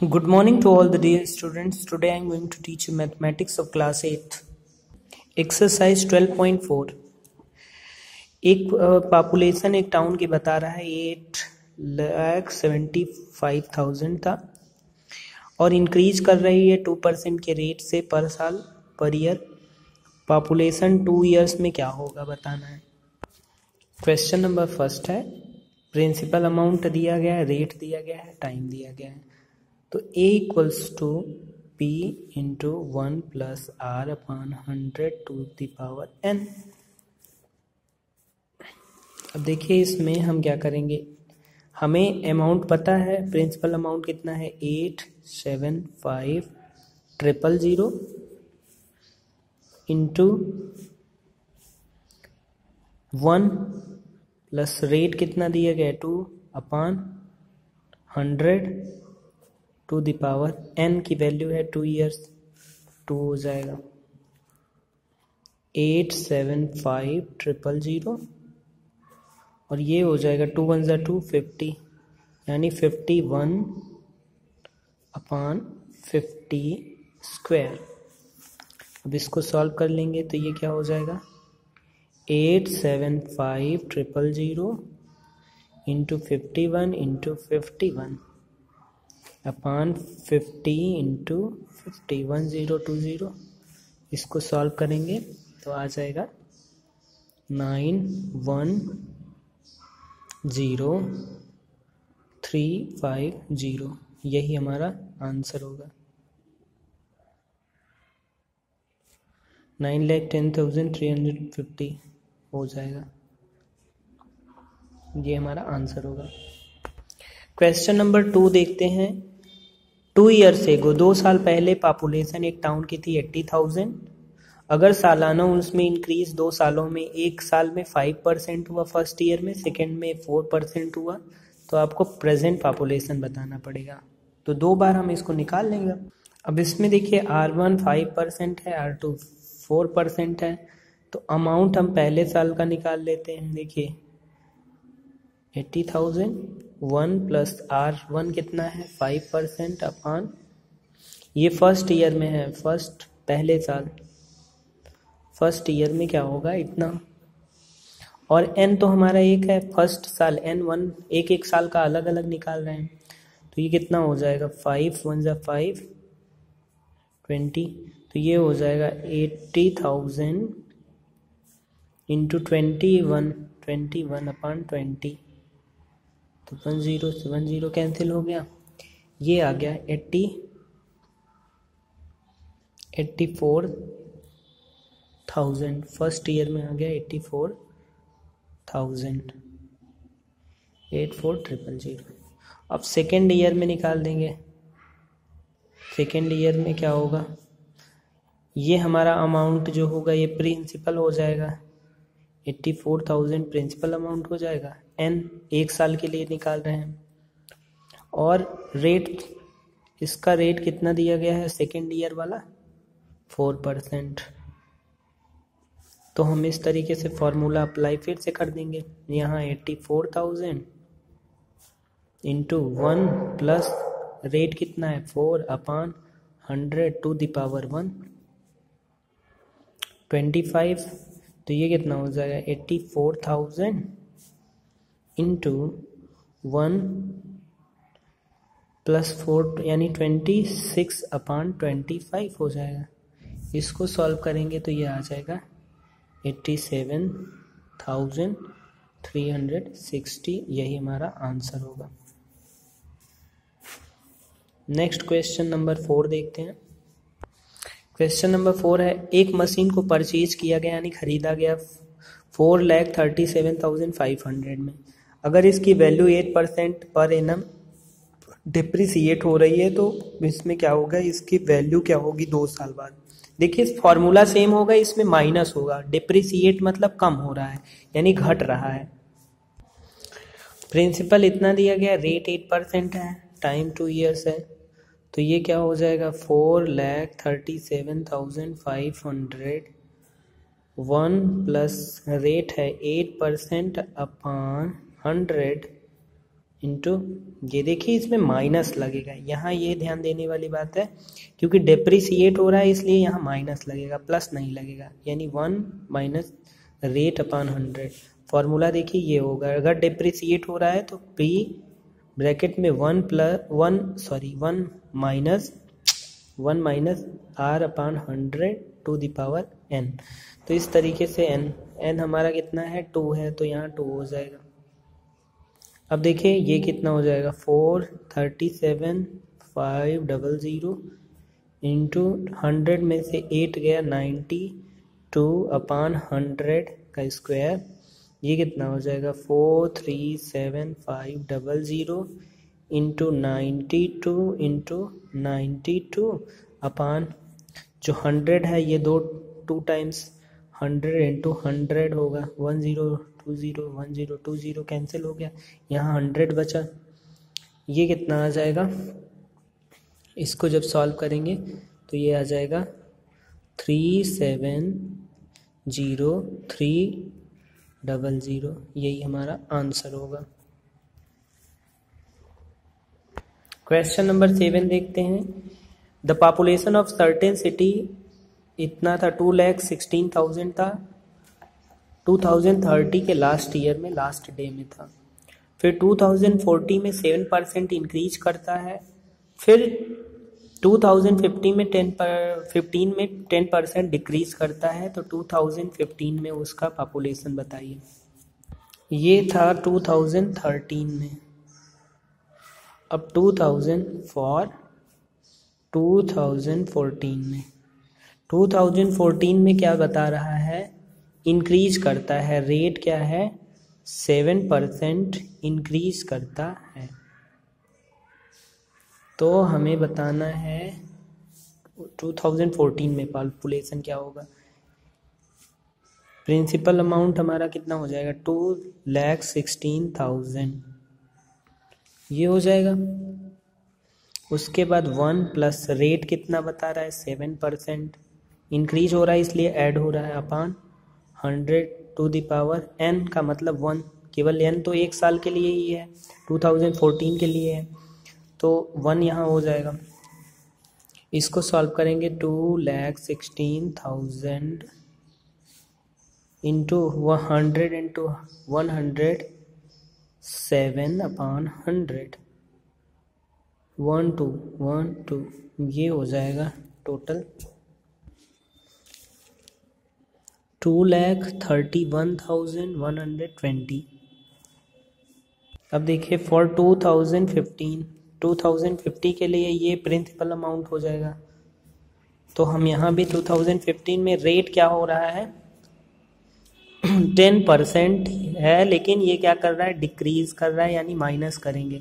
Good morning to all the dear students. Today I am going to teach you mathematics of class 8. Exercise 12.4 एक population एक town की बता रहा है eight lakh seventy five thousand था। और increase कर रही है टू परसेंट के रेट से पर साल per year population two years में क्या होगा बताना है। क्वेश्चन नंबर फ़र्स्ट है। प्रिंसिपल अमाउंट दिया गया है रेट दिया गया है टाइम दिया गया है। तो A equals to P into one plus R upon hundred to the power N अब देखिए इसमें हम क्या करेंगे? हमें अमाउंट पता है प्रिंसिपल अमाउंट कितना है? Eight seven five triple zero into one plus rate कितना दिया गया? Two upon hundred to the power N की वैल्यू है टू ईयर्स, टू हो जाएगा। Eight seven five triple zero, और ये हो जाएगा टू वन ज़ा टू फिफ्टी, यानी fifty one upon fifty square. अब इसको सॉल्व कर लेंगे तो ये क्या हो जाएगा? Eight seven five triple zero into fifty one into fifty one. Upon fifty into fifty, one zero, two zero, इसको सॉल्व करेंगे तो आ जाएगा nine, one, zero, three, five, zero. यही हमारा आंसर होगा। Nine lakh ten thousand three hundred fifty हो जाएगा। ये हमारा आंसर होगा। क्वेश्चन नंबर टू देखते हैं। टू ईयर्स एगो दो साल पहले पॉपुलेशन एक टाउन की थी एट्टी थाउज़ेंड अगर सालाना उसमें इंक्रीज दो सालों में, एक साल में फाइव परसेंट हुआ फ़र्स्ट ईयर में सेकेंड में फोर परसेंट हुआ तो आपको प्रेजेंट पॉपुलेशन बताना पड़ेगा। तो दो बार हम इसको निकाल लेंगे। अब इसमें देखिए आर वन फाइव परसेंट है आर टू फोर परसेंट है तो अमाउंट हम पहले साल का निकाल लेते हैं। देखिए eighty thousand one plus R one कितना है? फाइव परसेंट अपान ये फ़र्स्ट ईयर में है। फ़र्स्ट पहले साल। फ़र्स्ट ईयर में क्या होगा इतना? और एन तो हमारा एक है। फ़र्स्ट साल एन वन एक एक साल का अलग अलग निकाल रहे हैं। तो ये कितना हो जाएगा? फाइव वन ज़ा फाइव ट्वेंटी तो ये हो जाएगा eighty thousand into twenty one twenty one upon twenty तो वन ज़ीरो से वन ज़ीरो कैंसिल हो गया। ये आ गया eighty eighty four thousand. First year में आ गया eighty four thousand. Eight four triple zero. अब सेकेंड ईयर में निकाल देंगे। सेकेंड ईयर में क्या होगा? ये हमारा अमाउंट जो होगा, ये प्रिंसिपल हो जाएगा। Eighty four thousand principal amount हो जाएगा। एन, एक साल के लिए निकाल रहे हैं। और रेट, इसका रेट कितना दिया गया है? सेकेंड ईयर वाला फोर परसेंट तो हम इस तरीके से फॉर्मूला अप्लाई फिर से कर देंगे। यहाँ eighty four thousand into one plus rate कितना है? Four upon hundred to the power one twenty five तो ये कितना हो जाएगा? Eighty four thousand into one plus four यानी twenty six upon twenty five हो जाएगा। इसको सॉल्व करेंगे तो ये आ जाएगा eighty seven thousand three hundred sixty यही हमारा आंसर होगा। नेक्स्ट क्वेश्चन नंबर फोर देखते हैं। क्वेश्चन नंबर फोर है, एक मशीन को परचेज किया गया, यानी खरीदा गया four lakh thirty seven thousand five hundred में। अगर इसकी value eight percent per annum depreciate हो रही है तो इसमें क्या होगा? इसकी वैल्यू क्या होगी दो साल बाद? देखिए फॉर्मूला सेम होगा, इसमें माइनस होगा। डिप्रिसिएट मतलब कम हो रहा है, यानी घट रहा है। प्रिंसिपल इतना दिया गया रेट एट परसेंट है टाइम टू ईयर्स है। तो ये क्या हो जाएगा? Four lakh thirty seven thousand five hundred one plus rate है eight percent upon hundred into ये देखिए इसमें माइनस लगेगा। यहाँ ये ध्यान देने वाली बात है, क्योंकि डिप्रिसिएट हो रहा है इसलिए यहाँ माइनस लगेगा प्लस नहीं लगेगा। यानी one minus rate upon hundred formula देखिए ये होगा। अगर डिप्रिसिएट हो रहा है तो पी ब्रैकेट में one plus, one sorry one minus one minus R upon hundred to the power N. तो इस तरीके से एन एन हमारा कितना है? टू है तो यहाँ टू हो जाएगा। अब देखिए, ये कितना हो जाएगा? Four, thirty seven, five double zero into hundred में से एट गया नाइन्टी टू अपान हंड्रेड का स्क्वायर। ये कितना हो जाएगा? Four three seven five double zero into ninety two into ninety two upon जो हंड्रेड है, ये दो two times hundred into hundred होगा। One zero two zero one zero two zero cancel हो गया। यहाँ हंड्रेड बचा। ये कितना आ जाएगा? इसको जब सॉल्व करेंगे तो ये आ जाएगा। Three seven zero three double zero, यही हमारा आंसर होगा। क्वेश्चन नंबर सेवन देखते हैं। The population of certain city इतना था टू लैख सिक्सटीन थाउज़ेंड था। 2030 के लास्ट ईयर में लास्ट डे में था। फिर 2040 में सेवन परसेंट इंक्रीज करता है। फिर 2050 में टेन पर फिफ्टीन में टेन परसेंट डिक्रीज करता है तो 2015 में उसका पॉपुलेशन बताइए। ये था 2013 में। अब 2000 फॉर 2014 में। 2014 में क्या बता रहा है? इंक्रीज करता है। रेट क्या है? सेवन परसेंट इंक्रीज करता है। तो हमें बताना है 2014 में पॉपुलेशन क्या होगा? प्रिंसिपल अमाउंट हमारा कितना हो जाएगा? टू लैख सिक्सटीन थाउज़ेंड ये हो जाएगा। उसके बाद वन प्लस रेट कितना बता रहा है? सेवन परसेंट इंक्रीज हो रहा है, इसलिए ऐड हो रहा है upon hundred to the power N का मतलब वन केवल एन तो एक साल के लिए ही है टू थाउज़ेंड फोर्टीन के लिए है। तो वन यहाँ हो जाएगा। इसको सॉल्व करेंगे two lakh sixteen thousand into one hundred into one hundred seven upon hundred one two one two ये हो जाएगा total two lakh thirty one thousand one hundred twenty अब देखिए for two thousand fifteen two thousand fifty के लिए ये principal amount हो जाएगा। तो हम यहाँ भी टू थाउज़ेंड फिफ्टीन में रेट क्या हो रहा है? टेन परसेंट है, लेकिन ये क्या कर रहा है? डिक्रीज कर रहा है, यानी माइनस करेंगे।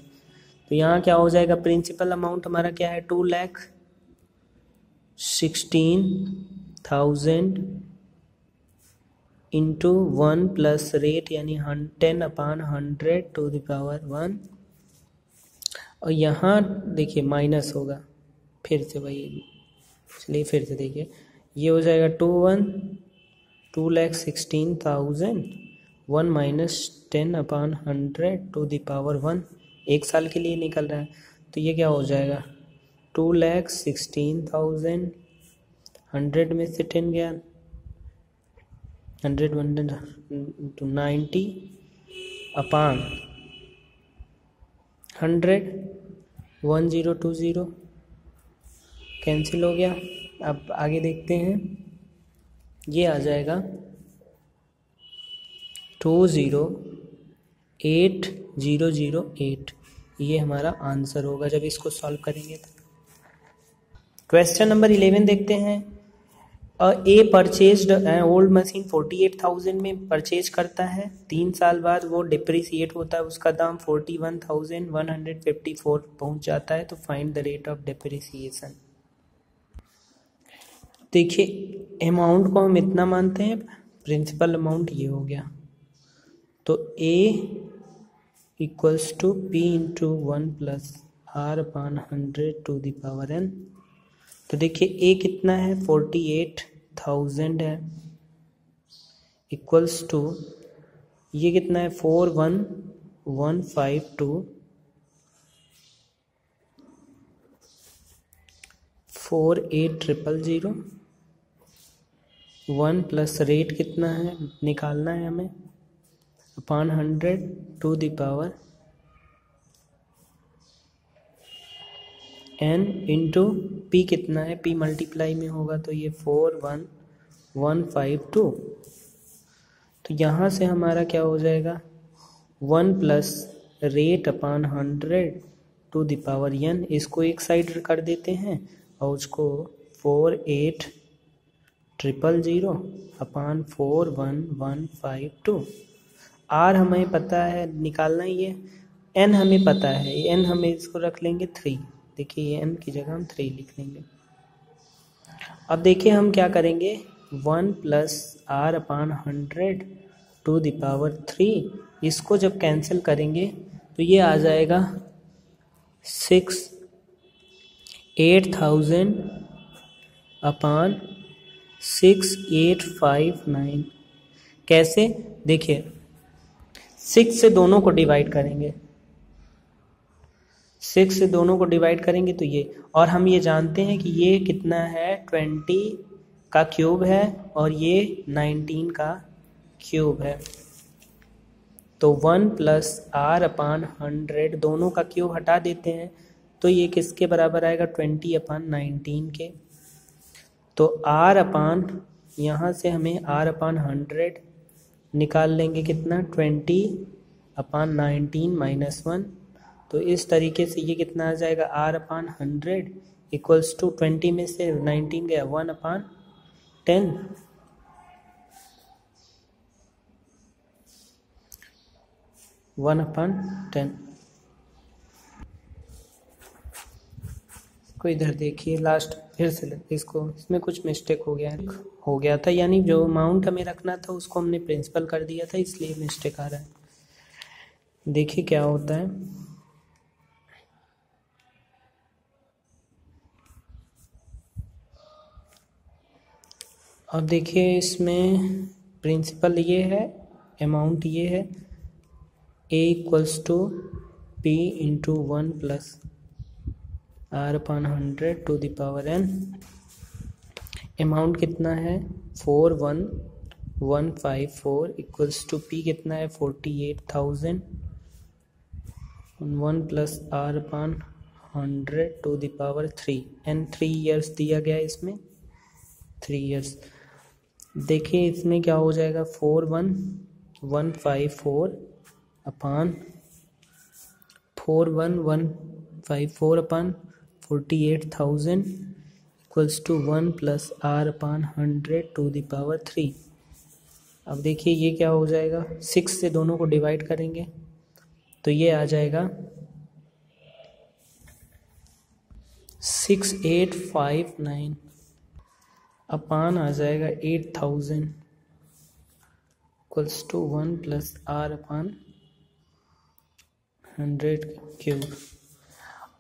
तो यहाँ क्या हो जाएगा? प्रिंसिपल अमाउंट हमारा क्या है? Two lakh sixteen thousand into one plus rate यानी ten upon hundred to the power one और यहाँ देखिए माइनस होगा, फिर से वही, चलिए फिर से देखिए। ये हो जाएगा two one two lakh sixteen thousand one minus ten upon hundred to the power one एक साल के लिए निकल रहा है। तो ये क्या हो जाएगा? Two lakh sixteen thousand hundred में से टेन गया। Hundred one two ninety upon hundred one zero two zero. Cancel हो गया। अब आगे देखते हैं। ये आ जाएगा। Two zero eight zero zero eight. ये हमारा आंसर होगा जब इसको सॉल्व करेंगे तो। क्वेश्चन नंबर इलेवन देखते हैं। A purchase old machine forty eight thousand में परचेज करता है। तीन साल बाद वो डिप्रिसिएट होता है, उसका दाम forty one thousand one hundred fifty four पहुँच जाता है तो find the rate of depreciation देखिए अमाउंट को हम इतना मानते हैं प्रिंसिपल अमाउंट ये हो गया। तो A equals to P into one plus R upon hundred to the power N तो देखिए ए कितना है? फोर्टी एट थाउज़ेंड है। इक्वल्स टू ये कितना है? Four one one five two four eight triple zero one plus rate कितना है? निकालना है हमें। Upon hundred to the power N into P कितना है? पी मल्टीप्लाई में होगा तो ये four one one five two तो यहाँ से हमारा क्या हो जाएगा? One plus rate upon hundred to the power N इसको एक साइड कर देते हैं और उसको four eight triple zero upon four one one five two R हमें पता है, निकालना ही है एन हमें पता है एन हमें इसको रख लेंगे थ्री देखिए एन की जगह हम थ्री लिख लेंगे अब देखिए हम क्या करेंगे? One plus R upon hundred to the power three इसको जब कैंसिल करेंगे तो ये आ जाएगा six eight thousand upon six eight five nine कैसे? देखिए सिक्स से दोनों को डिवाइड करेंगे। सिक्स से दोनों को डिवाइड करेंगे तो ये, और हम ये जानते हैं कि ये कितना है? ट्वेंटी का क्यूब है और ये नाइनटीन का क्यूब है। तो one plus R upon hundred दोनों का क्यूब हटा देते हैं तो ये किसके बराबर आएगा? ट्वेंटी अपान नाइनटीन के। तो आर अपान, यहाँ से हमें आर अपान हंड्रेड निकाल लेंगे कितना? Twenty upon nineteen minus one. तो इस तरीके से ये कितना आ जाएगा? R upon hundred equals to twenty में से नाइनटीन गया one upon ten one upon ten को इधर देखिए लास्ट फिर से इसको, इसमें कुछ मिस्टेक हो गया हो गया था। यानी जो अमाउंट हमें रखना था, उसको हमने प्रिंसिपल कर दिया था, इसलिए मिस्टेक आ रहा है। देखिए क्या होता है। अब देखिए इसमें प्रिंसिपल ये है अमाउंट ये है A equals to P into one plus R upon hundred to the power N amount कितना है? Four one one five four equals to P कितना है? Forty eight thousand one plus R upon hundred to the power three N three years दिया गया है इसमें? Three years देखिए, इसमें क्या हो जाएगा? Four one one five four upon four one one five four upon forty eight thousand equals to one plus R upon hundred to the power three. अब देखिए, ये क्या हो जाएगा? सिक्स से दोनों को डिवाइड करेंगे तो ये आ जाएगा six eight five nine. Upon आ जाएगा eight thousand equals to one plus R upon hundred cube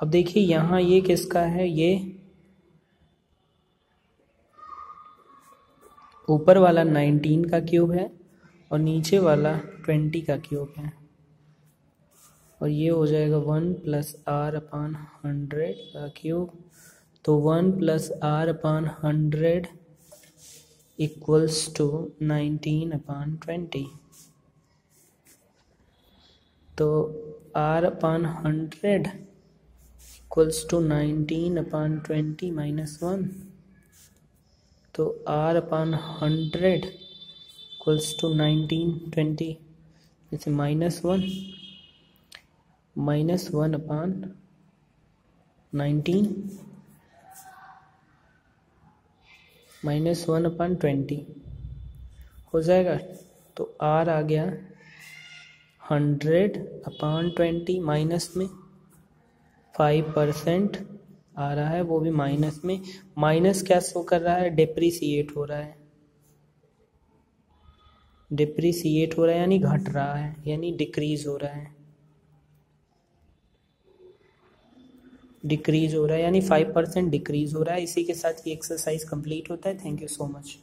अब देखिए यहाँ ये किसका है? ये ऊपर वाला नाइनटीन का क्यूब है और नीचे वाला ट्वेंटी का क्यूब है। और ये हो जाएगा one plus R upon hundred का क्यूब तो one plus R upon hundred equals to nineteen upon twenty. तो R upon hundred equals to nineteen upon twenty minus one. तो R upon hundred equals to nineteen twenty जैसे minus one. Minus one upon nineteen. Minus one upon twenty. हो जाएगा? तो R आ गया hundred upon twenty minus में। Five percent आ रहा है, वो भी माइनस में। माइनस क्या शो कर रहा है? डिप्रिसिएट हो रहा है। डिप्रिसिएट हो रहा है, यानी घट रहा है, यानी डिक्रीज हो रहा है। डिक्रीज हो रहा है, यानी फाइव परसेंट डिक्रीज हो रहा है। इसी के साथ ये एक्सरसाइज कंप्लीट होता है। Thank you so much